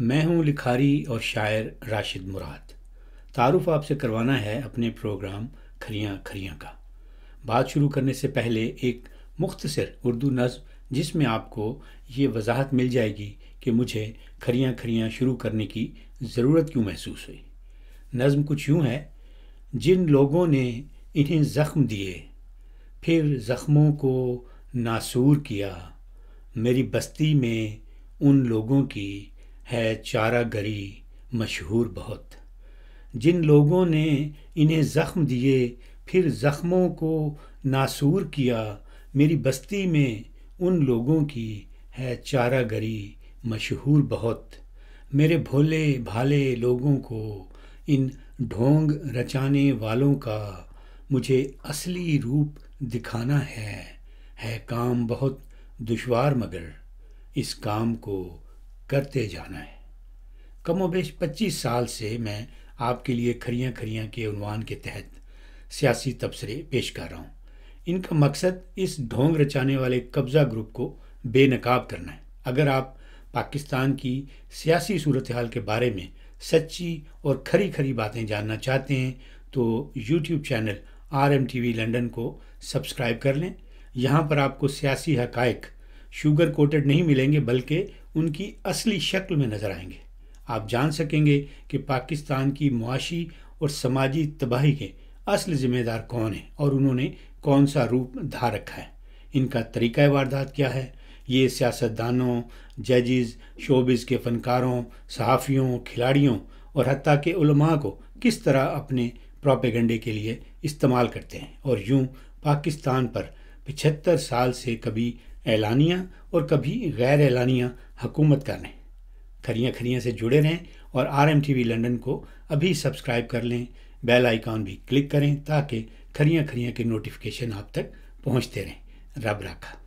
میں ہوں لکھاری اور شاعر راشد مراد۔ تعارف آپ سے کروانا ہے اپنے پروگرام کھریاں کھریاں کا۔ بات شروع کرنے سے پہلے ایک مختصر اردو نظم جس میں آپ کو یہ وضاحت مل جائے گی کہ مجھے کھریاں کھریاں شروع کرنے کی ضرورت کیوں محسوس ہوئی۔ نظم کچھ یوں ہے، جن لوگوں نے انہیں زخم دیے، پھر زخموں کو ناسور کیا، میری بستی میں ان لوگوں کی ہے چارہ گری مشہور بہت۔ جن لوگوں نے انہیں زخم دیے، پھر زخموں کو ناسور کیا۔ میری بستی میں ان لوگوں کی ہے چارہ گری مشہور بہت۔ میرے بھولے بھالے لوگوں کو ان ڈھونگ رچانے والوں کا مجھے اصلی روپ دکھانا ہے۔ ہے کام بہت دشوار مگر اس کام کو کرتے جانا ہے۔ کم و بیش پچیس سال سے میں آپ کے لیے کھریاں کھریاں کے عنوان کے تحت سیاسی تبصرے پیش کر رہا ہوں۔ ان کا مقصد اس ڈھونگ رچانے والے قبضہ گروپ کو بے نقاب کرنا ہے۔ اگر آپ پاکستان کی سیاسی صورتحال کے بارے میں سچی اور کھری کھری باتیں جاننا چاہتے ہیں، تو YouTube channel R M T V London کو سبسکرائب کر لیں۔ یہاں پر آپ کو سیاسی حقائق شوگر کوٹڈ نہیں ملیں گے بلکہ ان کی اصلی شکل میں نظر آئیں گے۔ آپ جان سکیں گے کہ پاکستان کی معاشی اور سماجی تباہی کے اصل ذمہ دار کون ہیں اور انہوں نے کون سا روپ دھار رکھا ہے۔ ان کا طریقہ واردات کیا ہے؟ یہ سیاستدانوں، ججز، شوبز کے فنکاروں، صحافیوں، کھلاڑیوں اور حتیٰ کہ علماء کو کس طرح اپنے پروپیگنڈے کے لیے استعمال کرتے ہیں اور یوں پاکستان پر پچہتر سال سے کبھی اعلانیہ اور کبھی غیر اعلانیہ حکومت کرنے کھریاں کھریاں سے جڑے رہیں اور R M T V London کو ابھی سبسکرائب کر لیں۔ بیل آئیکن بھی کلک کریں تاکہ کھریاں کھریاں کے نوٹیفیکیشن آپ تک پہنچتے رہیں۔ رب رکھا